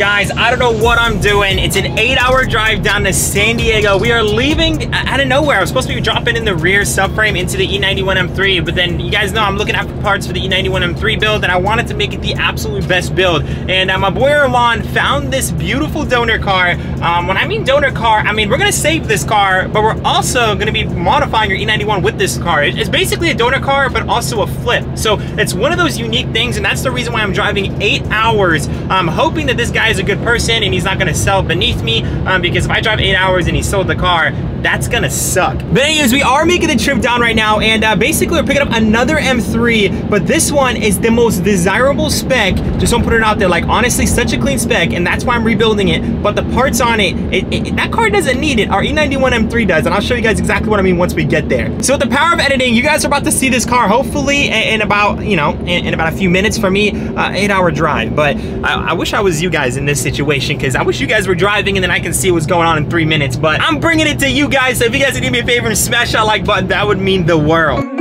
Guys, I don't know what I'm doing. It's an eight hour drive down to San Diego. We are leaving out of nowhere. I was supposed to be dropping in the rear subframe into the E91 M3, but then you guys know I'm looking after parts for the E91 M3 build and I wanted to make it the absolute best build. And uh, my boy Erlan found this beautiful donor car. Um, when I mean donor car, I mean we're gonna save this car, but we're also gonna be modifying your E91 with this car. It's basically a donor car, but also a flip. So it's one of those unique things and that's the reason why I'm driving eight hours. I'm hoping that this guy is a good person and he's not gonna sell beneath me um, because if I drive eight hours and he sold the car, that's gonna suck. But anyways, we are making the trip down right now and uh, basically we're picking up another M3, but this one is the most desirable spec. Just don't put it out there. Like honestly, such a clean spec and that's why I'm rebuilding it. But the parts on it, it, it that car doesn't need it. Our E91 M3 does and I'll show you guys exactly what I mean once we get there. So with the power of editing, you guys are about to see this car hopefully in, in about, you know, in, in, about a few minutes for me, uh, eight hour drive. But I, I wish I was you guys in this situation because I wish you guys were driving and then I can see what's going on in three minutes. But I'm bringing it to you guys. So if you guys would do me a favor and smash that like button, that would mean the world.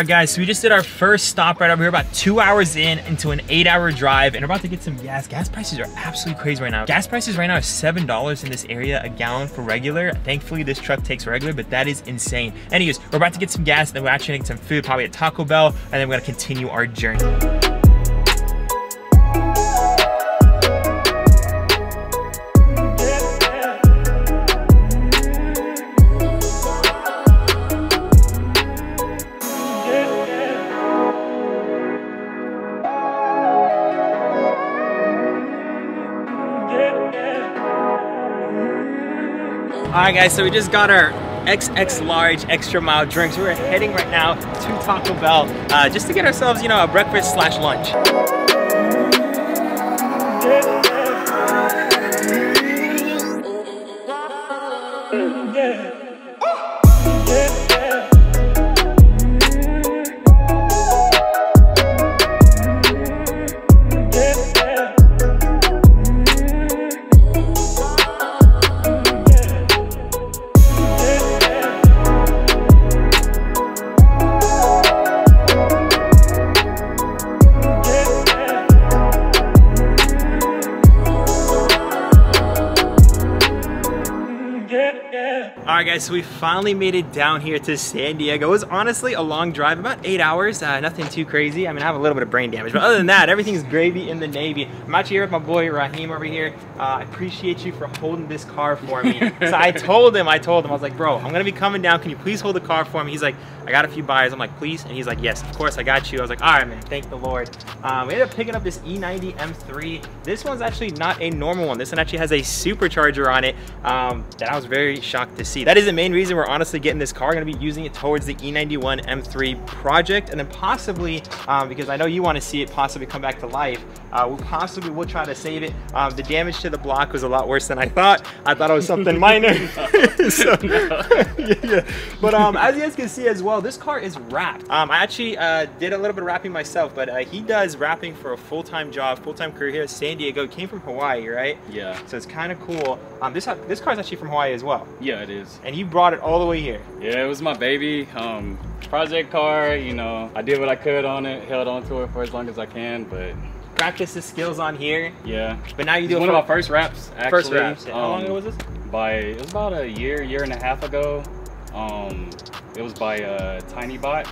Right, guys, so we just did our first stop right over here, about two hours in into an eight hour drive, and we're about to get some gas. Gas prices are absolutely crazy right now. Gas prices right now are $7 in this area, a gallon for regular. Thankfully, this truck takes regular, but that is insane. Anyways, we're about to get some gas, and then we're actually getting some food, probably at Taco Bell, and then we're gonna continue our journey. All right, guys, so we just got our XX large extra mild drinks. We're heading right now to Taco Bell uh, just to get ourselves, you know, a breakfast slash lunch. So we finally made it down here to San Diego. It was honestly a long drive, about eight hours, uh, nothing too crazy. I mean, I have a little bit of brain damage, but other than that, everything's gravy in the Navy. I'm actually here with my boy Raheem over here. Uh, I appreciate you for holding this car for me. so I told him, I told him, I was like, bro, I'm gonna be coming down. Can you please hold the car for me? He's like, I got a few buyers. I'm like, please? And he's like, yes, of course, I got you. I was like, all right, man, thank the Lord. Um, we ended up picking up this E90 M3. This one's actually not a normal one. This one actually has a supercharger on it um, that I was very shocked to see. That is the main reason we're honestly getting this car. We're gonna be using it towards the E91 M3 project and then possibly, um, because I know you wanna see it possibly come back to life, uh, we possibly will try to save it. Um, the damage to the block was a lot worse than I thought. I thought it was something minor. so, yeah, yeah. But um, as you guys can see as well, this car is wrapped. Um, I actually uh, did a little bit of wrapping myself, but uh, he does wrapping for a full-time job, full-time career here at San Diego. Came from Hawaii, right? Yeah. So it's kind of cool. Um, this this car is actually from Hawaii as well. Yeah, it is. And you brought it all the way here. Yeah, it was my baby. Um, project car, you know, I did what I could on it, held on to it for as long as I can, but Practice the skills on here. yeah. But now you do It was it one of my first wraps, actually. first wraps. How long Um, ago was this? By, it was about a year, year and a half ago. Um, it was by uh, Tiny Bot.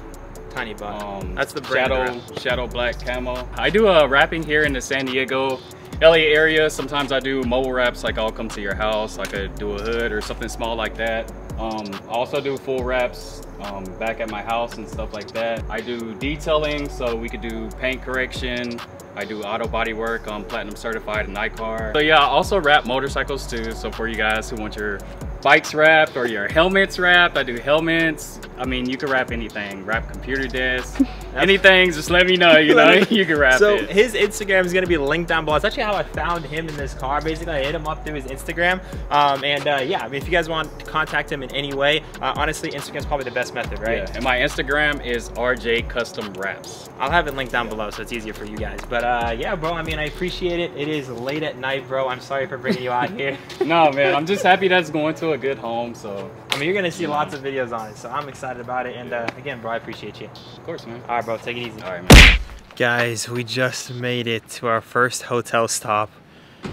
Tiny Bot. Um, That's the brand Shadow. Shadow Black Camo. I do uh, wrapping here in the San Diego LA area. Sometimes I do mobile wraps, like I'll come to your house, I could do a hood or something small like that. Um, I also do full wraps um, back at my house and stuff like that. I do detailing, so we could do paint correction. I do auto body work. I'm platinum certified in ICAR. So yeah, I also wrap motorcycles too. So for you guys who want your bikes wrapped or your helmets wrapped, I do helmets. I mean, you can wrap anything. Wrap computer desks, anything. Just let me know. You know, you can wrap so it. his Instagram is gonna be linked down below. It's actually how I found him in this car. Basically, I hit him up through his Instagram. Um, and uh, yeah, I mean, if you guys want to contact him in any way, uh, honestly, Instagram's probably the best method, right? Yeah, and my Instagram is RJ Custom Wraps. I'll have it linked down below so it's easier for you guys. But uh, yeah, bro, I mean, I appreciate it. It is late at night, bro. I'm sorry for bringing you out here. no, man, I'm just happy that's going to to a good home, so. I mean, you're gonna see lots of videos on it, so I'm excited about it. And uh, again, bro, I appreciate you. Of course, man. All right, bro, take it easy. All right, man. Guys, we just made it to our first hotel stop.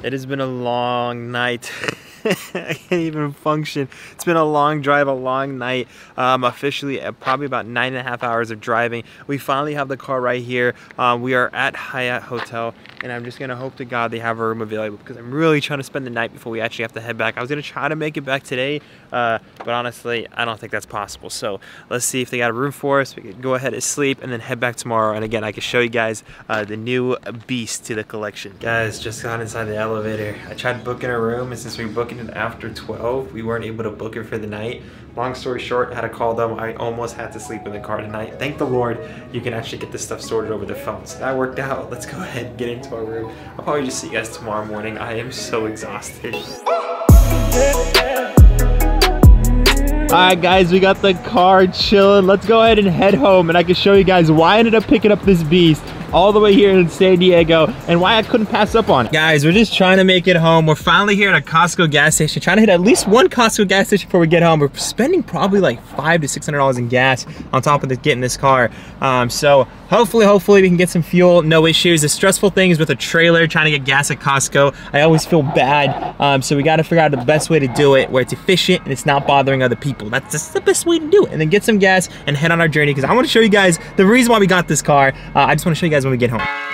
It has been a long night. I can't even function. It's been a long drive, a long night. Um, officially, uh, probably about nine and a half hours of driving. We finally have the car right here. Um, we are at Hyatt Hotel, and I'm just gonna hope to God they have a room available because I'm really trying to spend the night before we actually have to head back. I was gonna try to make it back today, uh, but honestly, I don't think that's possible. So let's see if they got a room for us. We could go ahead and sleep and then head back tomorrow. And again, I can show you guys uh, the new beast to the collection. Guys, just got inside the elevator. I tried booking a room, and since we are booking it after 12, we weren't able to book it for the night. Long story short, I had to call them. I almost had to sleep in the car tonight. Thank the Lord, you can actually get this stuff sorted over the phone. So that worked out. Let's go ahead and get into our room. I'll probably just see you guys tomorrow morning. I am so exhausted. Alright guys, we got the car chilling. Let's go ahead and head home and I can show you guys why I ended up picking up this beast all the way here in San Diego and why I couldn't pass up on it. Guys, we're just trying to make it home. We're finally here at a Costco gas station, trying to hit at least one Costco gas station before we get home. We're spending probably like five to $600 in gas on top of the, getting this car. Um, so hopefully, hopefully we can get some fuel, no issues. The stressful thing is with a trailer, trying to get gas at Costco. I always feel bad. Um, so we got to figure out the best way to do it where it's efficient and it's not bothering other people. That's just the best way to do it. And then get some gas and head on our journey because I want to show you guys the reason why we got this car. Uh, I just want to show you guys when we get home.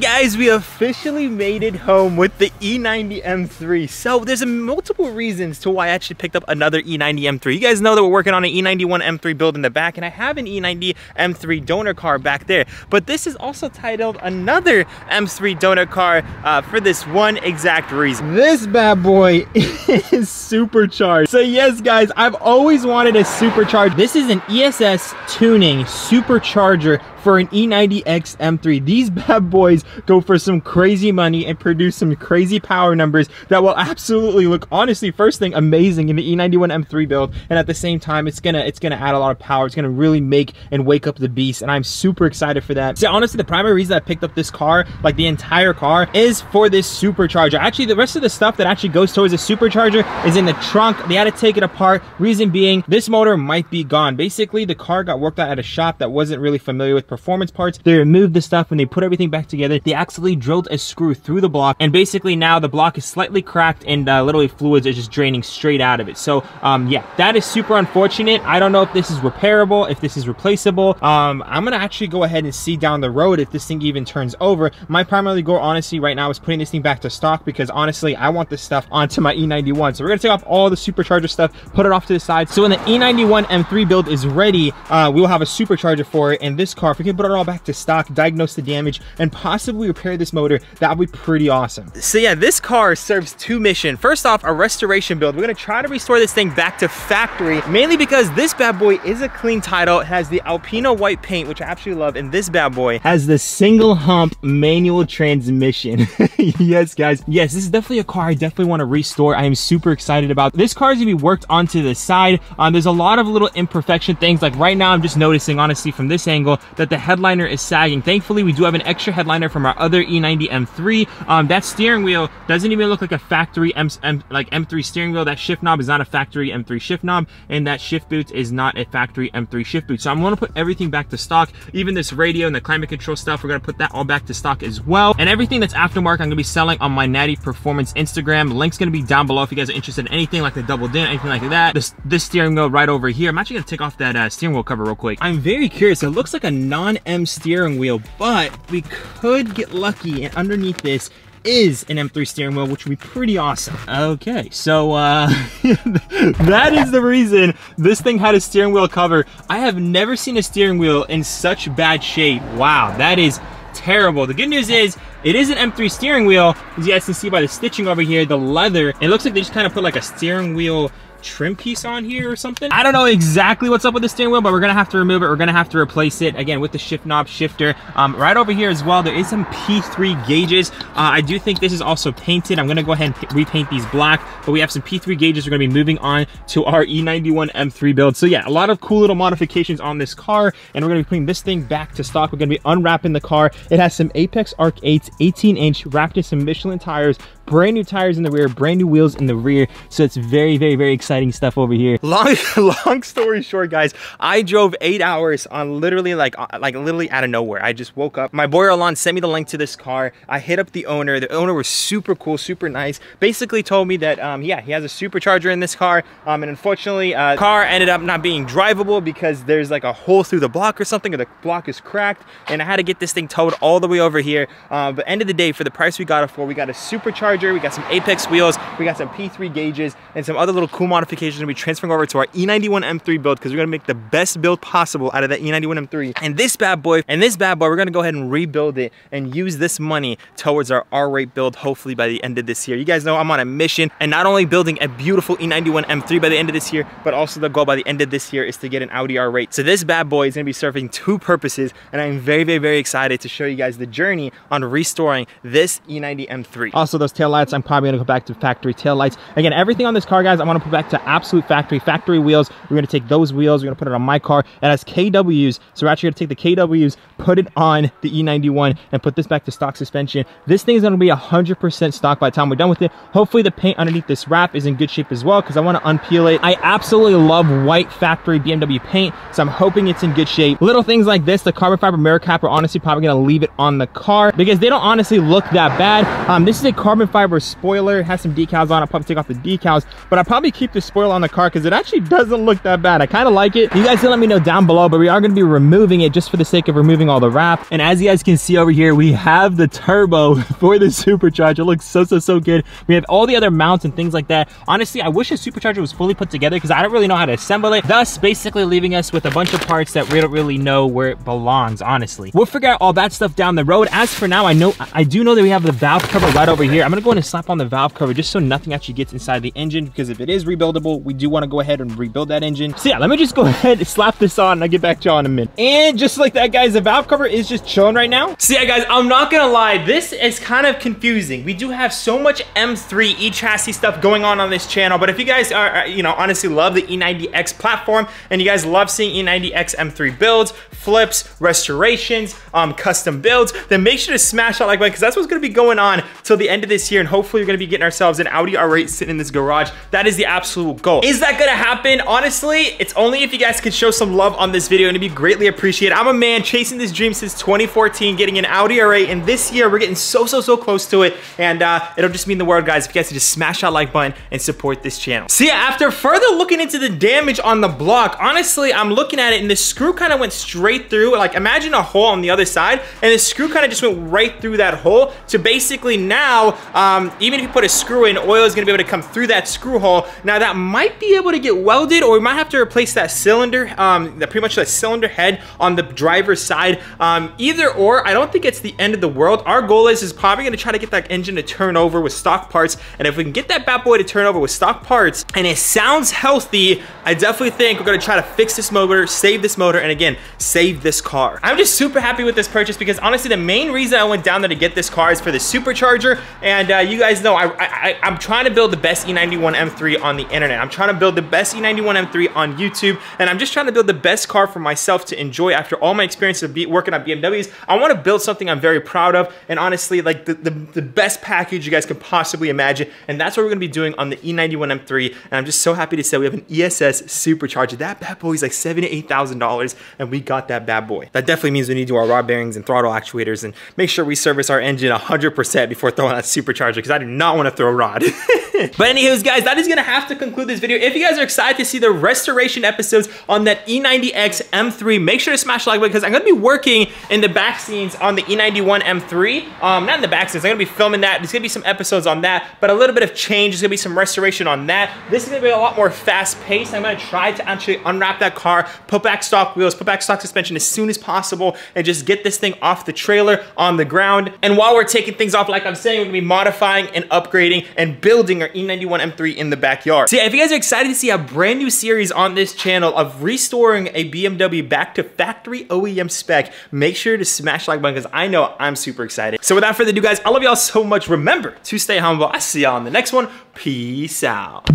Guys, we officially made it home with the E90 M3. So there's a multiple reasons to why I actually picked up another E90 M3. You guys know that we're working on an E91 M3 build in the back and I have an E90 M3 donor car back there. But this is also titled another M3 donor car uh, for this one exact reason. This bad boy is supercharged. So yes, guys, I've always wanted a supercharged. This is an ESS tuning supercharger for an E90X M3. These bad boys go for some crazy money and produce some crazy power numbers that will absolutely look, honestly, first thing, amazing in the E91 M3 build. And at the same time, it's gonna it's gonna add a lot of power. It's gonna really make and wake up the beast. And I'm super excited for that. So honestly, the primary reason I picked up this car, like the entire car, is for this supercharger. Actually, the rest of the stuff that actually goes towards the supercharger is in the trunk. They had to take it apart. Reason being, this motor might be gone. Basically, the car got worked out at a shop that wasn't really familiar with performance parts. They removed the stuff and they put everything back together. They accidentally drilled a screw through the block and basically now the block is slightly cracked and uh, literally fluids are just draining straight out of it. So um, yeah, that is super unfortunate. I don't know if this is repairable, if this is replaceable. Um, I'm gonna actually go ahead and see down the road if this thing even turns over. My primary goal honestly right now is putting this thing back to stock because honestly I want this stuff onto my E91. So we're gonna take off all the supercharger stuff, put it off to the side. So when the E91 M3 build is ready, uh, we will have a supercharger for it. And this car, we can put it all back to stock, diagnose the damage, and possibly repair this motor, that would be pretty awesome. So yeah, this car serves two missions. First off, a restoration build. We're gonna try to restore this thing back to factory, mainly because this bad boy is a clean title. It has the Alpina white paint, which I absolutely love, and this bad boy has the single hump manual transmission. yes, guys. Yes, this is definitely a car I definitely want to restore. I am super excited about. This car is gonna be worked onto the side. Um, there's a lot of little imperfection things. Like right now, I'm just noticing, honestly, from this angle, that that the headliner is sagging. Thankfully, we do have an extra headliner from our other E90 M3. Um, that steering wheel doesn't even look like a factory M, M like M3 steering wheel. That shift knob is not a factory M3 shift knob, and that shift boot is not a factory M3 shift boot. So I'm gonna put everything back to stock. Even this radio and the climate control stuff, we're gonna put that all back to stock as well. And everything that's aftermarket, I'm gonna be selling on my Nadi Performance Instagram. link's gonna be down below if you guys are interested in anything like the double din, anything like that. This, this steering wheel right over here. I'm actually gonna take off that uh, steering wheel cover real quick. I'm very curious. It looks like a non-M steering wheel, but we could get lucky and underneath this is an M3 steering wheel, which would be pretty awesome. Okay, so uh, that is the reason this thing had a steering wheel cover. I have never seen a steering wheel in such bad shape. Wow, that is terrible. The good news is it is an M3 steering wheel. As you guys can see by the stitching over here, the leather, it looks like they just kind of put like a steering wheel trim piece on here or something. I don't know exactly what's up with the steering wheel, but we're gonna have to remove it. We're gonna have to replace it again with the shift knob shifter. Um, right over here as well, there is some P3 gauges. Uh, I do think this is also painted. I'm gonna go ahead and repaint these black, but we have some P3 gauges. We're gonna be moving on to our E91 M3 build. So yeah, a lot of cool little modifications on this car, and we're gonna be putting this thing back to stock. We're gonna be unwrapping the car. It has some Apex Arc 8s, 18 inch, wrapped in some Michelin tires, brand new tires in the rear, brand new wheels in the rear. So it's very, very, very exciting stuff over here. Long, long story short, guys, I drove eight hours on literally like, uh, like literally out of nowhere. I just woke up. My boy Alon sent me the link to this car. I hit up the owner. The owner was super cool, super nice. Basically told me that, um, yeah, he has a supercharger in this car. Um, and unfortunately, uh, the car ended up not being drivable because there's like a hole through the block or something, or the block is cracked. And I had to get this thing towed all the way over here. Uh, but end of the day, for the price we got it for, we got a supercharger Charger, we got some Apex wheels, we got some P3 gauges, and some other little cool modifications we're transferring over to our E91 M3 build because we're gonna make the best build possible out of that E91 M3. And this bad boy, and this bad boy, we're gonna go ahead and rebuild it and use this money towards our R8 build hopefully by the end of this year. You guys know I'm on a mission and not only building a beautiful E91 M3 by the end of this year, but also the goal by the end of this year is to get an Audi R8. So this bad boy is gonna be serving two purposes and I'm very, very, very excited to show you guys the journey on restoring this E90 M3. Also those tail lights, I'm probably gonna go back to factory tail lights. Again, everything on this car, guys, I wanna put back to absolute factory, factory wheels. We're gonna take those wheels, we're gonna put it on my car. It has KWs, so we're actually gonna take the KWs, put it on the E91, and put this back to stock suspension. This thing is gonna be 100% stock by the time we're done with it. Hopefully the paint underneath this wrap is in good shape as well, because I wanna unpeel it. I absolutely love white factory BMW paint, so I'm hoping it's in good shape. Little things like this, the carbon fiber mirror cap, are honestly probably gonna leave it on the car, because they don't honestly look that bad. Um, this is a carbon fiber spoiler, has some decals on, I'll probably take off the decals, but I'll probably keep the spoiler on the car, because it actually doesn't look that bad. I kind of like it. You guys can let me know down below, but we are gonna be removing it just for the sake of removing all the wrap. And as you guys can see over here, we have the turbo for the supercharger. It looks so, so, so good. We have all the other mounts and things like that. Honestly, I wish a supercharger was fully put together because I don't really know how to assemble it. Thus, basically leaving us with a bunch of parts that we don't really know where it belongs, honestly. We'll figure out all that stuff down the road. As for now, I know I do know that we have the valve cover right over here. I'm gonna go ahead and slap on the valve cover just so nothing actually gets inside the engine because if it is rebuildable, we do want to go ahead and rebuild that engine. So yeah, let me just go ahead and slap this on and I'll get back to y'all in a minute. And just like that, guys, the valve cover is just chilling right now. So yeah, guys, I'm not gonna lie, this is kind of confusing. We do have so much M3 e-chassis stuff going on on this channel, but if you guys are, you know, honestly love the E90X platform and you guys love seeing E90X M3 builds, flips, restorations, um, custom builds, then make sure to smash that like button because that's what's gonna be going on till the end of this year and hopefully we're gonna be getting ourselves an Audi R8 sitting in this garage. That is the absolute goal. Is that gonna happen? Honestly, it's only if you guys could show some love on this video and it'd be greatly appreciated. I'm a man chasing this dream since 2014, getting an Audi R8 and this year we're getting so, so, so close to it and uh, it'll just mean the world, guys, if you guys could just smash that like button and support this channel. Yeah, after further looking into the damage on the block, honestly, I'm looking at it and the screw kind of went straight through. Like imagine a hole on the other side and the screw kind of just went right through that hole. So basically now, um, even if you put a screw in, oil is gonna be able to come through that screw hole. Now that might be able to get welded or we might have to replace that cylinder, um, the, pretty much that cylinder head on the driver's side. Um, either or, I don't think it's the end of the world. Our goal is, is probably gonna try to get that engine to turn over with stock parts. And if we can get that bad boy to turn over with stock parts and it sounds healthy, I definitely think we're gonna try to fix this motor, save this motor, and again, save this car. I'm just super happy with this purchase because honestly, the main reason I went down there to get this car is for the supercharger. And uh, you guys know, I, I, I'm trying to build the best E91 M3 on the internet. I'm trying to build the best E91 M3 on YouTube. And I'm just trying to build the best car for myself to enjoy after all my experience of working on BMWs. I want to build something I'm very proud of. And honestly, like the, the, the best package you guys could possibly imagine. And that's what we're going to be doing on the E91 M3. And I'm just so happy to say we have an ESS supercharger. That bad boy is like seven to eight thousand dollars, and we got that bad boy. That definitely means we need to do our rod bearings and throttle actuators and make sure we service our engine 100% before throwing that supercharger because I do not want to throw a rod. but anyways, guys, that is gonna have to conclude this video. If you guys are excited to see the restoration episodes on that E90X M3, make sure to smash the like button because I'm gonna be working in the back scenes on the E91 M3. Um, not in the back scenes, I'm gonna be filming that. There's gonna be some episodes on that, but a little bit of change. There's gonna be some restoration on that. This is gonna be a lot more fast paced. I'm gonna try to actually unwrap that car, put back stock wheels, put back stock suspension as soon as possible, and just get this thing off the trailer on the ground. And while we're taking things off, like I'm saying, we're gonna be modifying and upgrading and building our E91 M3 in the backyard. So yeah, if you guys are excited to see a brand new series on this channel of restoring a BMW back to factory OEM spec, make sure to smash like button because I know I'm super excited. So without further ado, guys, I love y'all so much. Remember to stay humble. I'll see y'all on the next one. Peace out.